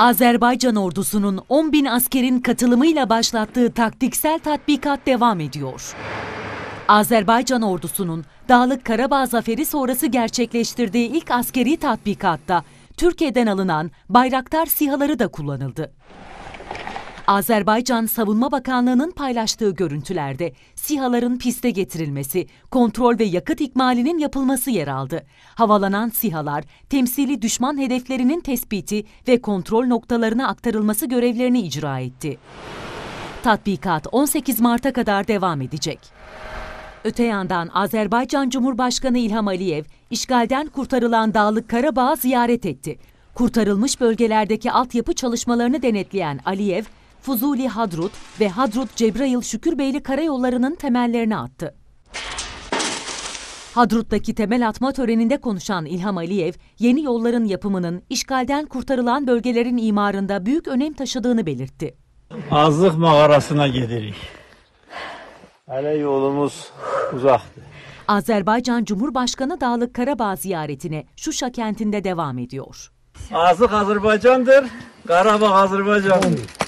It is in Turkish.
Azerbaycan ordusunun 10 bin askerin katılımıyla başlattığı taktiksel tatbikat devam ediyor. Azerbaycan ordusunun Dağlık Karabağ zaferi sonrası gerçekleştirdiği ilk askeri tatbikatta Türkiye'den alınan Bayraktar SİHA'ları da kullanıldı. Azerbaycan Savunma Bakanlığı'nın paylaştığı görüntülerde SİHA'ların piste getirilmesi, kontrol ve yakıt ikmalinin yapılması yer aldı. Havalanan SİHA'lar temsili düşman hedeflerinin tespiti ve kontrol noktalarına aktarılması görevlerini icra etti. Tatbikat 18 Mart'a kadar devam edecek. Öte yandan Azerbaycan Cumhurbaşkanı İlham Aliyev, işgalden kurtarılan Dağlık Karabağ'ı ziyaret etti. Kurtarılmış bölgelerdeki altyapı çalışmalarını denetleyen Aliyev, Fuzuli Hadrut ve Hadrut Cebrail Şükürbeyli karayollarının temellerini attı. Hadrut'taki temel atma töreninde konuşan İlham Aliyev, yeni yolların yapımının işgalden kurtarılan bölgelerin imarında büyük önem taşıdığını belirtti. Azlıq mağarasına gedirik. Hələ yolumuz uzaqdır. Azerbaycan Cumhurbaşkanı Dağlık Karabağ ziyaretine Şuşa kentinde devam ediyor. Azlıq Azərbaycandır, Qarabağ Azərbaycandır.